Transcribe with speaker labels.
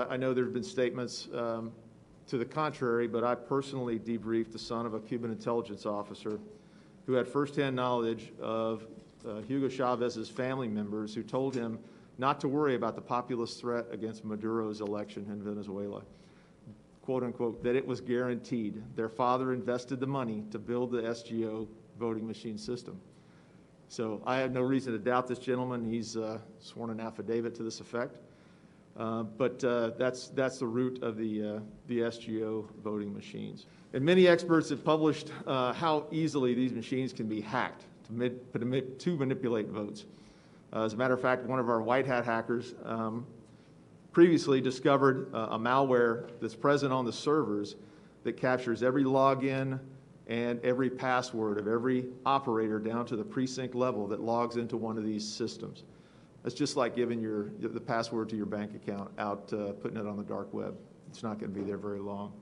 Speaker 1: I know there have been statements um, to the contrary, but I personally debriefed the son of a Cuban intelligence officer who had firsthand knowledge of uh, Hugo Chavez's family members who told him not to worry about the populist threat against Maduro's election in Venezuela. Quote unquote, that it was guaranteed. Their father invested the money to build the SGO voting machine system. So I have no reason to doubt this gentleman. He's uh, sworn an affidavit to this effect. Uh, But uh, that's, that's the root of the, uh, the SGO voting machines. And many experts have published how easily these machines can be hacked to to manipulate votes. As a matter of fact, one of our white hat hackers um, previously discovered a malware that's present on the servers that captures every login and every password of every operator down to the precinct level that logs into one of these systems. That's just like giving your, the password to your bank account out, uh, putting it on the dark web. It's not going to be there very long.